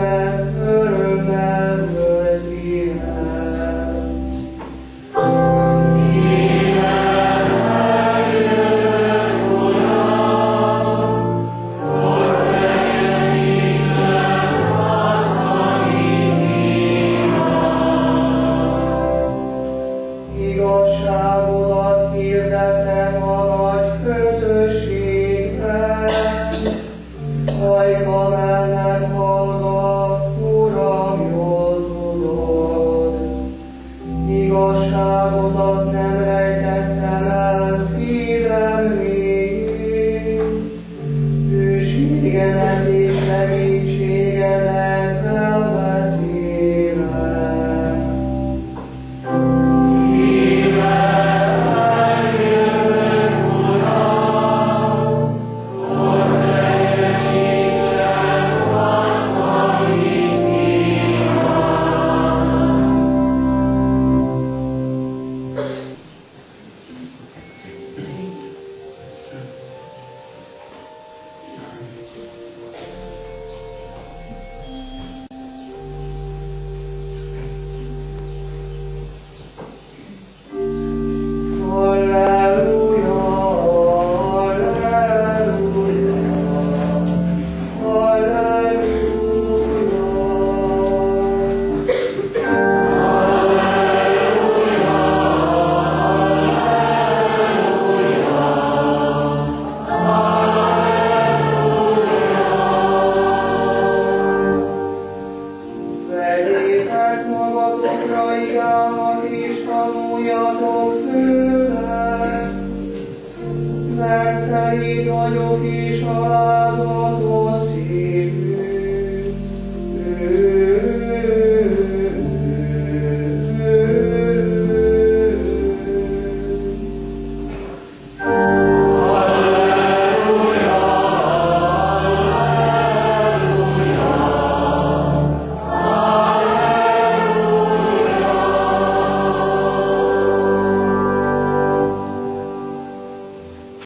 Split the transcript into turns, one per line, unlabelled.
that szerint vagyok és halál